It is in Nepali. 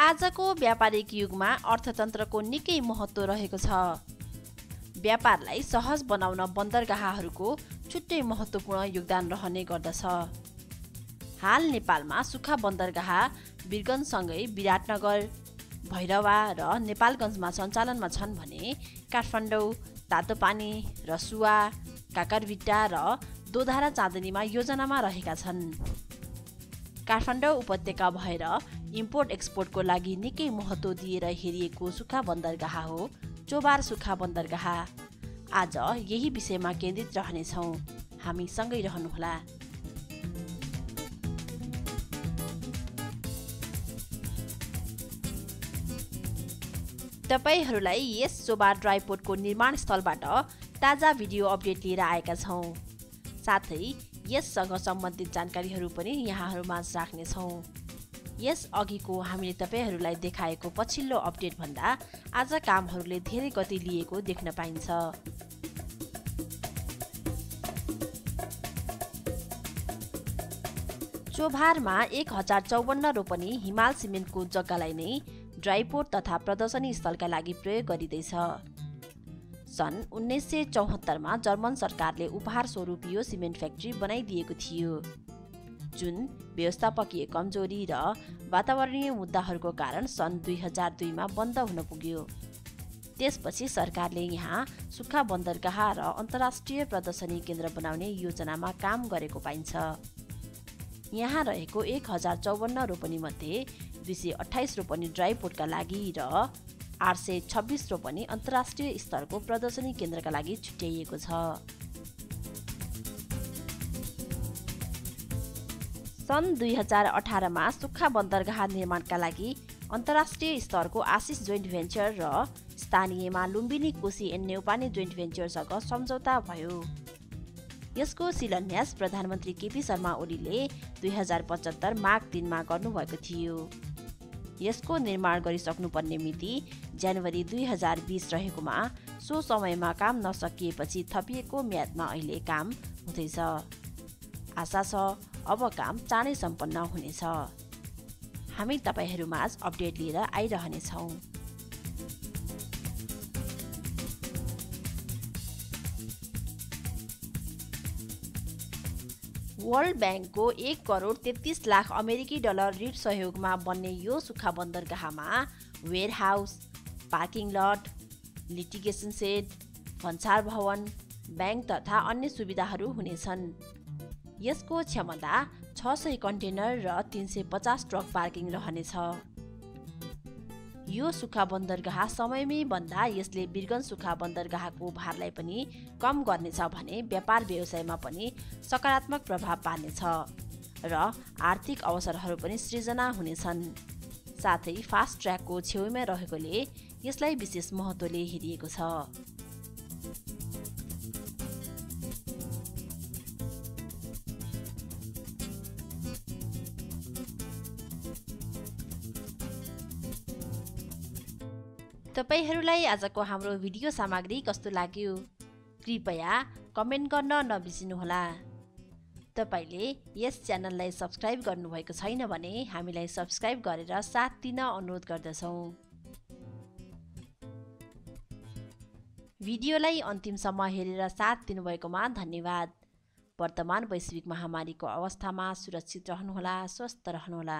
आजको व्यापारिक युगमा अर्थतन्त्रको निकै महत्त्व रहेको छ। व्यापारलाई सहज बनाउन बन्दरगाहहरूको छुट्टै महत्त्वपूर्ण योगदान रहने गर्दछ। हाल नेपालमा सुक्खा बन्दरगाह बिरगन्जसँगै विराटनगर भैरवा र नेपालगञ्जमा सञ्चालनमा छन् भने काठमाडौँ तातोपानी रसुवा काकरभिट्टा र दोधारा चाँदनीमा योजनामा रहेका छन्। काठमाडौँ उपत्यका भएर इम्पोर्ट एक्सपोर्टको लागि निकै महत्त्व दिएर हेरिएको सुक्खा बन्दरगाह हो चोबार सुक्खा बन्दरगाह। आज यही विषयमा केन्द्रित रहनेछौँ। हामी सँगै रहनुहोला। तपाईँहरूलाई यस चोबार ड्राइपोर्टको निर्माण स्थलबाट ताजा भिडियो अपडेट लिएर आएका छौँ। साथै यससँग सम्बन्धित जानकारीहरू पनि यहाँहरूमा राख्नेछौँ। यस अघिको हामीले तपाईँहरूलाई देखाएको पछिल्लो अपडेटभन्दा आज कामहरूले धेरै गति लिएको देख्न पाइन्छ। चोभारमा एक हजार चौवन्न रोपनी हिमाल सिमेन्टको जग्गालाई नै ड्राइपोर्ट तथा प्रदर्शनी स्थलका लागि प्रयोग गरिँदैछ। सन् उन्नाइस सय चौहत्तरमा जर्मन सरकारले उपहार स्वरूप यो सिमेन्ट फ्याक्ट्री बनाइदिएको थियो। जुन व्यवस्थापकीय कमजोरी र वातावरणीय मुद्दाहरूको कारण सन् दुई हजार दुईमा बन्द हुन पुग्यो। त्यसपछि सरकारले यहाँ सुक्खा बन्दरगाह र अन्तर्राष्ट्रिय प्रदर्शनी केन्द्र बनाउने योजनामा काम गरेको पाइन्छ। यहाँ रहेको एक हजार चौवन्न रोपनी मध्ये दुई सय अठाइस रोपनी ड्राई पोर्टका लागि र आठ सय छब्बिस रोपनी अन्तर्राष्ट्रिय स्तरको प्रदर्शनी केन्द्रका लागि छुट्याइएको छ। सन् दुई हजार अठारमा सुक्खा बन्दरगाह निर्माणका लागि अन्तर्राष्ट्रिय स्तरको आशिष जोइन्ट भेन्चर र स्थानीयमा लुम्बिनी कोशी एन्ड नेउपाने जोइन्ट भेन्चरसँग सम्झौता भयो। यसको शिलान्यास प्रधानमन्त्री केपी शर्मा ओलीले दुई हजार पचहत्तर माघ तिनमा गर्नुभएको थियो। यसको निर्माण गरिसक्नुपर्ने मिति जनवरी दुई हजार बिस रहेकोमा सो समयमा काम नसकिएपछि थपिएको म्यादमा अहिले काम हुँदैछ। आशा छ अब काम चाँडै सम्पन्न हुनेछ। हामी तपाईँहरूमाझ अपडेट लिएर आइरहनेछौँ। वर्ल्ड ब्याङ्कको एक करोड तेत्तिस लाख अमेरिकी डलर ऋण सहयोगमा बन्ने यो सुक्खा बन्दरगाहमा warehouse parking lot litigation shed भन्सार भवन ब्याङ्क तथा अन्य सुविधाहरू हुनेछन्। यसको क्षमता छ सय कन्टेनर र तिन सय पचास ट्रक पार्किङ रहनेछ। यो सुक्खा बन्दरगाह समयमै भन्दा यसले बिरगन सुक्खा बन्दरगाहको भारलाई पनि कम गर्नेछ भने व्यापार व्यवसायमा पनि सकारात्मक प्रभाव पार्नेछ र आर्थिक अवसरहरू पनि सृजना हुनेछन्। साथै फास्ट ट्र्याकको छेउमै रहेकोले यसलाई विशेष महत्त्वले हेरिएको छ। तपाईँहरूलाई आजको हाम्रो भिडियो सामग्री कस्तो लाग्यो? कृपया कमेन्ट गर्न नबिर्सिनुहोला। तपाईँले यस च्यानललाई सब्सक्राइब गर्नुभएको छैन भने हामीलाई सब्सक्राइब गरेर साथ दिन अनुरोध गर्दछौँ। भिडियोलाई अन्तिमसम्म हेरेर साथ दिनुभएकोमा धन्यवाद। वर्तमान वैश्विक महामारीको अवस्थामा सुरक्षित रहनुहोला स्वस्थ रहनुहोला।